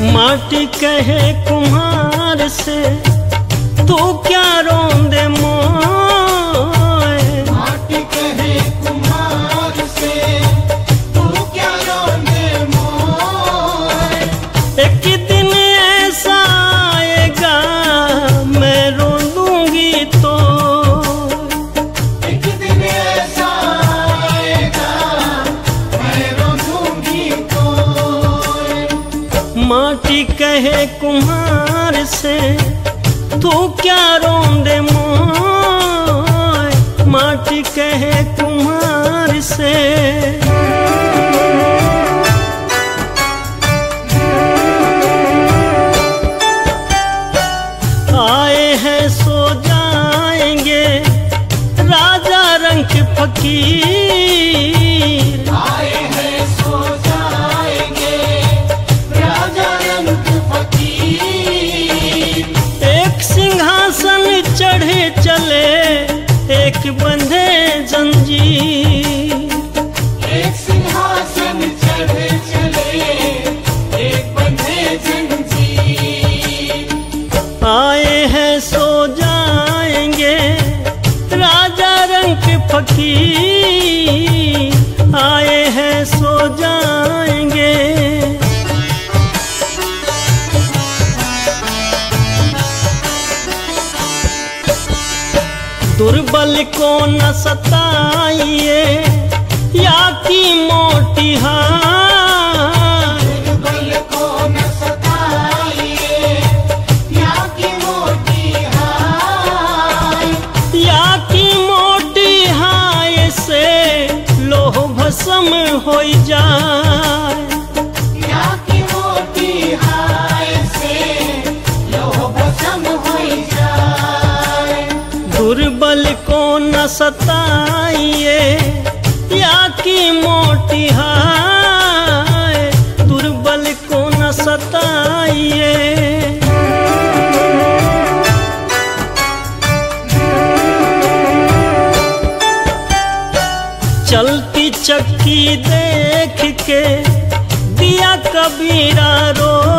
माटी कहे कुम्हार से तू क्या रोंदे मोए? माटी कहे कुम्हार से तू क्या रोंदे मोए? एक माटी कहे कुम्हार से, तू क्या रोंदे माटी कहे कुम्हार से। आए हैं सो जाएँगे, राजा रंग फकीर चढ़े चले एक बंधे जंजीर। एक सिंहासन चढ़े चले एक बंधे जंजीर। आए हैं सो जाएँगे राजा रंग के फकीर। आए हैं सो जाएँगे दुर्बल को न सताइए या की मोटी हार। बल को न सताइए या की मोटी हाय या की मोटी हाय से लोह भस्म हो जाए। न सताइए, या की मोटी हाय, दुर्बल को न सताइए। चलती चक्की देख के, दिया कबीरा रो